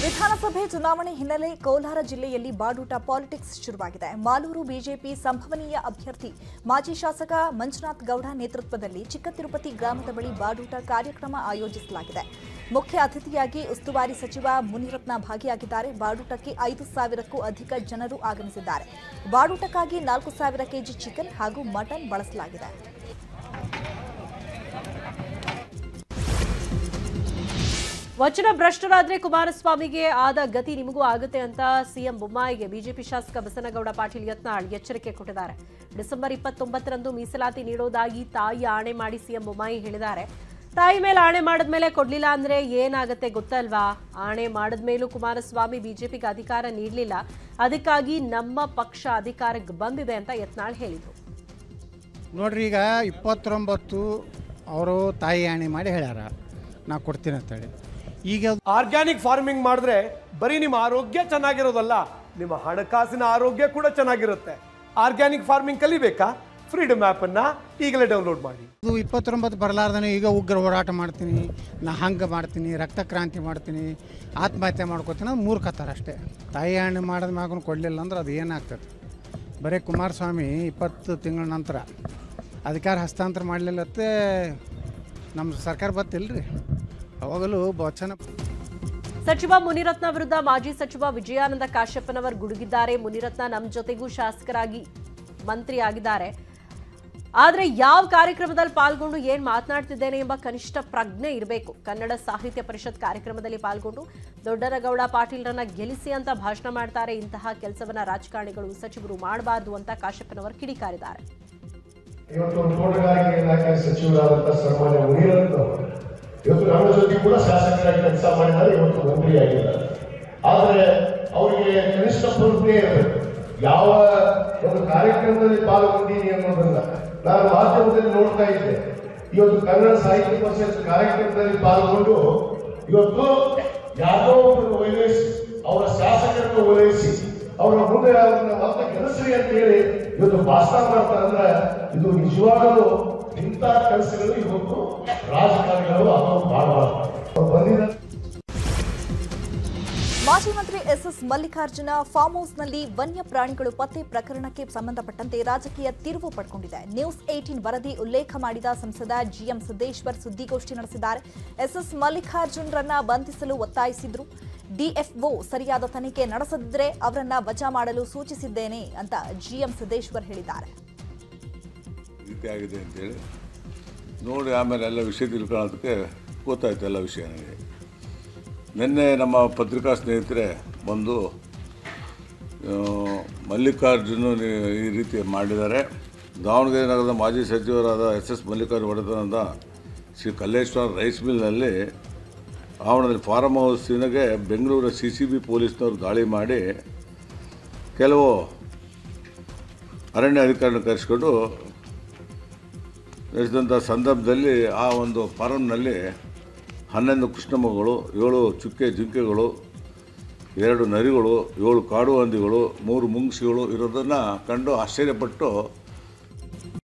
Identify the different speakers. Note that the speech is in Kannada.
Speaker 1: ವಿಧಾನಸಭೆ ಚುನಾವಣೆ ಹಿನ್ನೆಲೆ ಕೋಲಾರ ಜಿಲ್ಲೆಯಲ್ಲಿ ಬಾಡೂಟ ಪಾಲಿಟಿಕ್ಸ್ ಶುರುವಾಗಿದೆ. ಮಾಲೂರು ಬಿಜೆಪಿ ಸಂಭವನೀಯ ಅಭ್ಯರ್ಥಿ ಮಾಜಿ ಶಾಸಕ ಮಂಜುನಾಥ್ ಗೌಡ ನೇತೃತ್ವದಲ್ಲಿ ಚಿಕ್ಕ ತಿರುಪತಿ ಗ್ರಾಮದ ಬಳಿ ಬಾಡೂಟ ಕಾರ್ಯಕ್ರಮ ಆಯೋಜಿಸಲಾಗಿದೆ. ಮುಖ್ಯ ಅತಿಥಿಯಾಗಿ ಉಸ್ತುವಾರಿ ಸಚಿವ ಮುನಿರತ್ನ ಭಾಗಿಯಾಗಿದ್ದಾರೆ. ಬಾಡೂಟಕ್ಕೆ ಐದು ಸಾವಿರಕ್ಕೂ ಅಧಿಕ ಜನರು ಆಗಮಿಸಿದ್ದಾರೆ. ಬಾಡೂಟಕ್ಕಾಗಿ ನಾಲ್ಕು ಸಾವಿರ ಕೆಜಿ ಚಿಕನ್ ಹಾಗೂ ಮಟನ್ ಬಳಸಲಾಗಿದೆ.
Speaker 2: ವಚನ ಭ್ರಷ್ಟರಾದ್ರೆ ಕುಮಾರಸ್ವಾಮಿಗೆ ಆದ ಗತಿ ನಿಮಗೂ ಆಗುತ್ತೆ ಅಂತ ಸಿಎಂ ಬೊಮ್ಮಾಯಿಗೆ ಬಿಜೆಪಿ ಶಾಸಕ ಬಸನಗೌಡ ಪಾಟೀಲ್ ಯತ್ನಾಳ್ ಎಚ್ಚರಿಕೆ ಕೊಟ್ಟಿದ್ದಾರೆ. ಡಿಸೆಂಬರ್ ಇಪ್ಪತ್ತೊಂಬತ್ತರಂದು ಮೀಸಲಾತಿ ನೀಡೋದಾಗಿ ತಾಯಿ ಆಣೆ ಮಾಡಿ ಸಿಎಂ ಬೊಮ್ಮಾಯಿ ಹೇಳಿದ್ದಾರೆ. ತಾಯಿ ಮೇಲೆ ಆಣೆ ಮಾಡಿದ್ಮೇಲೆ ಕೊಡ್ಲಿಲ್ಲ ಅಂದ್ರೆ ಏನಾಗುತ್ತೆ ಗೊತ್ತಲ್ವಾ? ಆಣೆ ಮಾಡಿದ್ಮೇಲೂ ಕುಮಾರಸ್ವಾಮಿ ಬಿಜೆಪಿಗೆ ಅಧಿಕಾರ ನೀಡಲಿಲ್ಲ. ಅದಕ್ಕಾಗಿ ನಮ್ಮ ಪಕ್ಷ ಅಧಿಕಾರಕ್ಕೆ ಬಂದಿದೆ ಅಂತ ಯತ್ನಾಳ್ ಹೇಳಿದರು.
Speaker 3: ನೋಡ್ರಿ, ಈಗ ಇಪ್ಪತ್ತೊಂಬತ್ತು ಅವರು ತಾಯಿ ಆಣೆ ಮಾಡಿ ಹೇಳ್ಯಾರ. ನಾ ಕೊಡ್ತೀನಿ ಅಂತೇಳಿ. ಈಗ
Speaker 4: ಆರ್ಗ್ಯಾನಿಕ್ ಫಾರ್ಮಿಂಗ್ ಮಾಡಿದ್ರೆ ಬರೀ ನಿಮ್ಮ ಆರೋಗ್ಯ ಚೆನ್ನಾಗಿರೋದಲ್ಲ ನಿಮ್ಮ ಹಣಕಾಸಿನ ಆರೋಗ್ಯ ಕೂಡ ಚೆನ್ನಾಗಿರುತ್ತೆ. Organic farming ಕಲಿಬೇಕಾ? ಫ್ರೀಡಮ್ ಅನ್ನ ಈಗಲೇ ಡೌನ್ಲೋಡ್ ಮಾಡಿ.
Speaker 3: ಇದು ಇಪ್ಪತ್ತೊಂಬತ್ತು ಬರಲಾರ್ದೇ ಈಗ ಉಗ್ರ ಹೋರಾಟ ಮಾಡ್ತೀನಿ ನಾ ಹಂಗೆ ಮಾಡ್ತೀನಿ ರಕ್ತ ಕ್ರಾಂತಿ ಮಾಡ್ತೀನಿ ಆತ್ಮಹತ್ಯೆ ಮಾಡ್ಕೋತೀನಿ ಅದು ಮೂರ್ಖತ್ತಾರ ಅಷ್ಟೇ. ತಾಯಿ ಹಣ್ಣು ಮಾಡಿದ ಮಗನ ಕೊಡಲಿಲ್ಲ ಅಂದ್ರೆ ಅದು ಏನಾಗ್ತದೆ ಬರೀ ಕುಮಾರಸ್ವಾಮಿ ಇಪ್ಪತ್ತು ತಿಂಗಳ ನಂತರ ಅಧಿಕಾರ ಹಸ್ತಾಂತರ ಮಾಡಲಿಲ್ಲತ್ತೆ ನಮ್ಮ ಸರ್ಕಾರ ಬತ್ತಿಲ್ಲ ರೀ ಅವಾಗಲೂ ವಚನ
Speaker 2: ಸಚಿವ ಮುನಿರತ್ನ ವಿರುದ್ಧ ಮಾಜಿ ಸಚಿವ ವಿಜಯಾನಂದ ಕಾಶ್ಯಪ್ಪನವರ್ ಗುಡುಗಿದ್ದಾರೆ. ಮುನಿರತ್ನ ನಮ್ಮ ಜೊತೆಗೂ ಶಾಸಕರಾಗಿ ಮಂತ್ರಿ ಆಗಿದ್ದಾರೆ ಆದ್ರೆ ಯಾವ ಕಾರ್ಯಕ್ರಮದಲ್ಲಿ ಪಾಲ್ಗೊಂಡು ಏನ್ ಮಾತನಾಡ್ತಿದ್ದೇನೆ ಎಂಬ ಕನಿಷ್ಠ ಪ್ರಜ್ಞೆ ಇರಬೇಕು. ಕನ್ನಡ ಸಾಹಿತ್ಯ ಪರಿಷತ್ ಕಾರ್ಯಕ್ರಮದಲ್ಲಿ ಪಾಲ್ಗೊಂಡು ದೊಡ್ಡನಗೌಡ ಪಾಟೀಲ್ರನ್ನ ಗೆಲ್ಲಿಸಿ ಅಂತ ಭಾಷಣ ಮಾಡ್ತಾರೆ. ಇಂತಹ ಕೆಲಸವನ್ನ ರಾಜಕಾರಣಿಗಳು ಸಚಿವರು ಮಾಡಬಾರದು ಅಂತ ಕಾಶ್ಯಪ್ಪನವರ್ ಕಿಡಿಕಾರಿದ್ದಾರೆ.
Speaker 5: ಇವತ್ತು ನಮ್ಮ ಜೊತೆ ಕೂಡ ಶಾಸಕರಾಗಿ ಕೆಲಸ ಮಾಡಿದ್ದಾರೆ, ಇವತ್ತು ಮಂತ್ರಿಯಾಗಿದ್ದಾರೆ. ಆದರೆ ಅವರಿಗೆ ಕನಿಷ್ಠ ಪ್ರಜ್ಞೆ ಯಾವ ಒಂದು ಕಾರ್ಯಕ್ರಮದಲ್ಲಿ ಪಾಲ್ಗೊಂಡಿನಿ ಅನ್ನೋದನ್ನ ನಾನು ಮಾಧ್ಯಮದಲ್ಲಿ ನೋಡ್ತಾ ಇದ್ದೆ. ಇವತ್ತು ಕನ್ನಡ ಸಾಹಿತ್ಯ ಪರಿಷತ್ ಕಾರ್ಯಕ್ರಮದಲ್ಲಿ ಪಾಲ್ಗೊಂಡು ಇವತ್ತು ಯಾರೋ ಒಬ್ಬರು ಓಲೈಸಿ ಅವರ ಶಾಸಕರನ್ನು ಓಲೈಸಿ ಅವರ ಮುಂದೆ ಅವರನ್ನ ಮತ್ತೆ ಕೆಲಸರಿ ಅಂತ ಹೇಳಿ ಇವತ್ತು ಭಾಷಣ ಮಾಡ್ತಾರೆ ಅಂದ್ರೆ ಇದು ನಿಜವಾಗಲೂ ಇಂಥ ಕೆಲಸಗಳು ಇವತ್ತು ರಾಜಕಾರಣಿಗಳು ಅದನ್ನು ಮಾಡಬಾರ್ದು
Speaker 1: ಮಾಜಿ ಮಂತ್ರಿ ಎಸ್ಎಸ್ ಮಲ್ಲಿಕಾರ್ಜುನ ಫಾರ್ಮ್ ಹೌಸ್ನಲ್ಲಿ ವನ್ಯ ಪ್ರಾಣಿಗಳು ಪತ್ತೆ ಪ್ರಕರಣಕ್ಕೆ ಸಂಬಂಧಪಟ್ಟಂತೆ ರಾಜಕೀಯ ತಿರುವು ಪಡ್ಕೊಂಡಿದೆ. ನ್ಯೂಸ್ ಏಟೀನ್ ವರದಿ ಉಲ್ಲೇಖ ಮಾಡಿದ ಸಂಸದ ಜಿಎಂ ಸಿದ್ದೇಶ್ವರ್ ಸುದ್ದಿಗೋಷ್ಠಿ ನಡೆಸಿದ್ದಾರೆ. ಎಸ್ಎಸ್ ಮಲ್ಲಿಕಾರ್ಜುನ್ರನ್ನ ಬಂಧಿಸಲು ಒತ್ತಾಯಿಸಿದ್ರು. ಡಿಎಫ್ಒ ಸರಿಯಾದ ತನಿಖೆ ನಡೆಸದಿದ್ರೆ ಅವರನ್ನ ವಜಾ ಮಾಡಲು ಸೂಚಿಸಿದ್ದೇನೆ ಅಂತ ಜಿಎಂ ಸಿದ್ದೇಶ್ವರ್ ಹೇಳಿದ್ದಾರೆ.
Speaker 6: ರೀತಿ ಆಗಿದೆ ಅಂತೇಳಿ. ನೋಡಿ ಆಮೇಲೆ ಎಲ್ಲ ವಿಷಯ ತಿಳ್ಕೊಳ್ಳೋದಕ್ಕೆ ಗೊತ್ತಾಯ್ತು ಎಲ್ಲ ವಿಷಯ ನನಗೆ. ನಿನ್ನೆ ನಮ್ಮ ಪತ್ರಿಕಾ ಸ್ನೇಹಿತರೆ ಬಂದು ಮಲ್ಲಿಕಾರ್ಜುನ ಈ ರೀತಿ ಮಾಡಿದ್ದಾರೆ. ದಾವಣಗೆರೆ ನಗರದ ಮಾಜಿ ಸಚಿವರಾದ ಎಸ್ ಎಸ್ ಮಲ್ಲಿಕಾರ್ಜುನ ಒಡೆತನದ ಶ್ರೀ ಕಲ್ಲೇಶ್ವರ ರೈಸ್ ಮಿಲ್ನಲ್ಲಿ ಆವರಣದಲ್ಲಿ ಫಾರ್ಮ್ ಹೌಸಿನಗೆ ಬೆಂಗಳೂರ ಸಿ ಸಿ ಬಿ ಪೊಲೀಸ್ನವರು ದಾಳಿ ಮಾಡಿ ಕೆಲವು ಅರಣ್ಯ ಅಧಿಕಾರಿನ ಕರೆಸ್ಕೊಂಡು ನಡೆಸಿದಂಥ ಸಂದರ್ಭದಲ್ಲಿ ಆ ಒಂದು ಫಾರಮ್ನಲ್ಲಿ ಹನ್ನೊಂದು ಕೃಷ್ಣಮಗಳು ಏಳು ಚುಕ್ಕೆ ಜಿಂಕೆಗಳು, ಎರಡು ನರಿಗಳು, ಏಳು ಕಾಡು ಹಂದಿಗಳು, ಮೂರು ಮುಂಗ್ಸಿಗಳು ಇರೋದನ್ನು ಕಂಡು ಆಶ್ಚರ್ಯಪಟ್ಟು